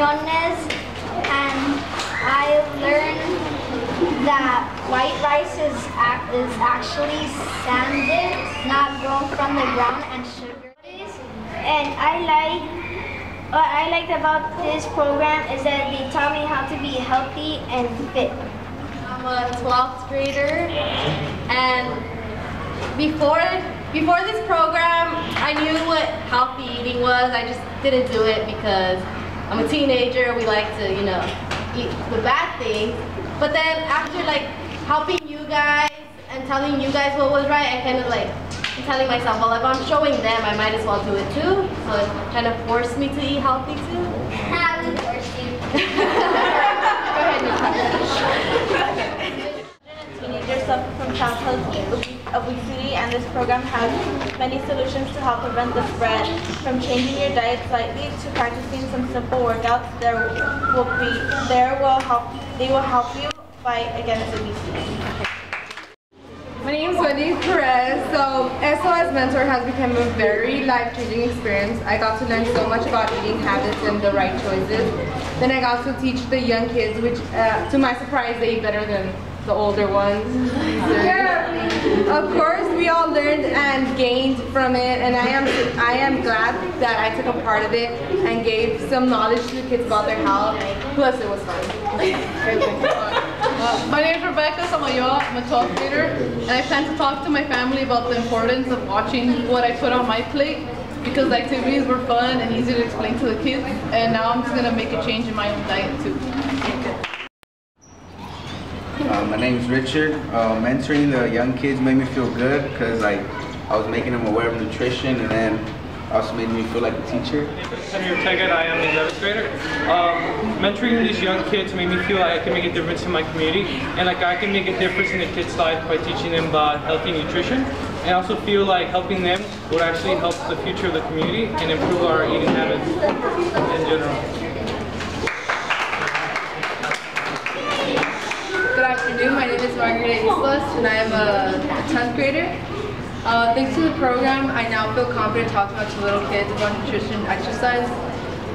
Quiñones, and I learned that white rice is, is actually sanded, not grown from the ground, and sugar. And I like what I liked about this program is that they taught me how to be healthy and fit. I'm a 12th grader, and before before this program, I knew what healthy eating was. I just didn't do it because I'm a teenager. We like to, you know, eat the bad things. But then after like helping you guys and telling you guys what was right, I kind of like I'm telling myself, well, if I'm showing them, I might as well do it too. So it kind of forced me to eat healthy too. How we force you. Go ahead, Nicole. Teenagers suffer from childhood obe- obesity, and this program has many solutions to help prevent the spread. From changing your diet slightly to practicing some simple workouts, there will be there will help they will help you fight against obesity. My name is Wendy Perez. So SOS Mentor has become a very life-changing experience. I got to learn so much about eating habits and the right choices. Then I got to teach the young kids, which uh, to my surprise, they eat better than the older ones. Of course, we all learned and gained from it, and I am I am glad that I took a part of it and gave some knowledge to the kids about their health. Plus, it was fun. Uh, my name is Rebecca Samayoa. I'm a 12th grader, and I plan to talk to my family about the importance of watching what I put on my plate because the activities were fun and easy to explain to the kids. And now I'm just gonna make a change in my own diet too. Uh, my name is Richard. Uh, mentoring the young kids made me feel good because like I was making them aware of nutrition and then also made me feel like a teacher. Henry Ortega, I am an 11th grader. Um, mentoring these young kids made me feel like I can make a difference in my community and like I can make a difference in the kids' life by teaching them about healthy nutrition. And I also feel like helping them would actually help the future of the community and improve our eating habits in general. Good afternoon, my name is Margaret Islas and I am a 10th grader. Uh, thanks to the program, I now feel confident talking about to little kids about nutrition and exercise.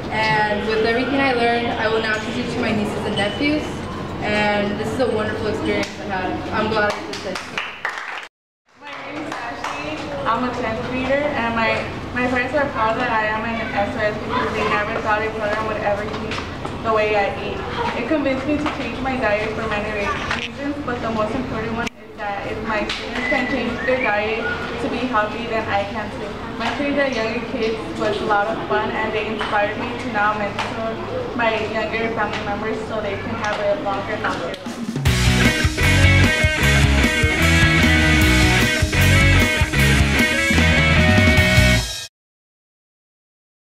And with everything I learned, I will now teach it to my nieces and nephews. And this is a wonderful experience I had. I'm glad I did this. My name is Ashley. I'm a 10th grader, and my, my friends are proud that I am an SOS because they never thought a program would ever change the way I eat. It convinced me to change my diet for many reasons, but the most important one that if my students can change their diet to be healthy, then I can too. Mentoring the younger kids was a lot of fun, and they inspired me to now mentor my younger family members so they can have a longer, healthier life.